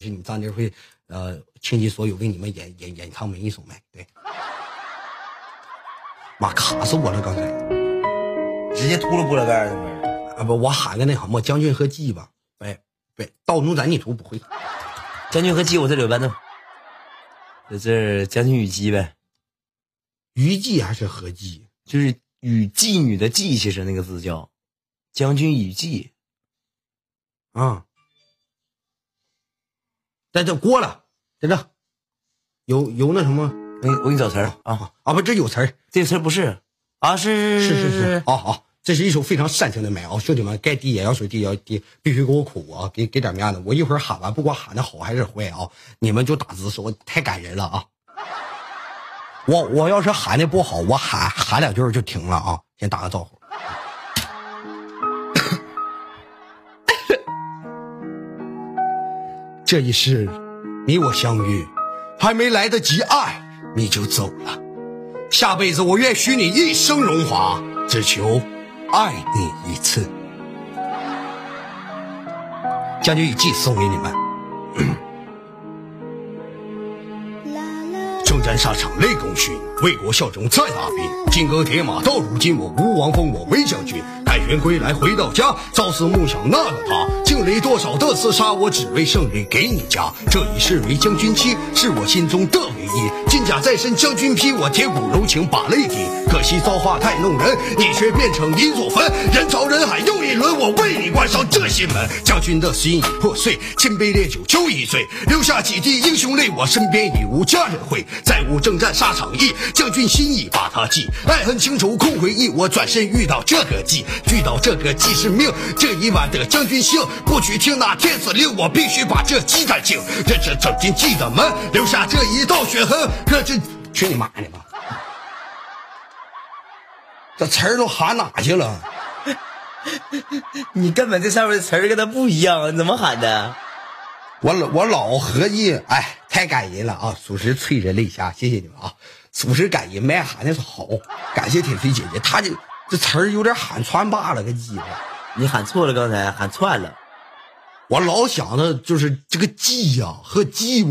是你们张姐会呃倾其所有为你们演演演唱每一首麦。对，妈卡死我了，刚才直接秃噜布了盖儿啊不，我喊个那什么将军和鸡吧。哎，对，道奴咱你图不会。将军和鸡我这里有伴奏，在这儿将军与鸡呗，虞姬还是和姬？就是与妓女的妓，其实那个字叫将军与妓。啊，在这过了，在这有有那什么，我给你我给你找词儿啊。啊不，这有词儿，这词儿不是啊，是是是是，好好，这是一首非常煽情的麦啊，兄弟们，该滴眼药水滴要滴，必须给我苦啊，给给点面子，我一会儿喊完，不管喊的好还是坏啊，你们就打字说，太感人了啊。我我要是喊的不好，我喊喊两句就停了啊，先打个招呼。这一世，你我相遇，还没来得及爱，你就走了。下辈子我愿许你一生荣华，只求爱你一次。将军一计送给你们。征战沙场累功勋，为国效忠在大兵。金戈铁马到如今，我吴王封我为将军。凯旋归来回到家，朝思暮想那个他，经历多少的厮杀，我只为胜利给你家。这一世为将军妻，是我心中的唯一。金甲在身，将军披，我铁骨柔情把泪滴。可惜造化太弄人，你却变成一座坟。人潮人海又一轮，我为你关上这心门。将军的心已破碎，千杯烈酒酒已醉，留下几滴英雄泪。我身边已无家人会，再无征战沙场意。将军心意把他记，爱恨情仇空回忆。我转身遇到这个计，遇到这个既是命。这一晚的将军姓，不许听那天子令，我必须把这鸡蛋清。这是走进记的门，留下这一道血痕。可这去你妈的吧！这词儿都喊哪去了？你根本这上面的词儿跟他不一样，你怎么喊的？我老我老合计，哎，太感人了啊！属实催人泪下，谢谢你们啊！属实感人，麦喊的是好，感谢铁锤姐姐，她这这词儿有点喊串罢了，个鸡巴！你喊错了，刚才喊串了。我老想着就是这个鸡呀和鸡。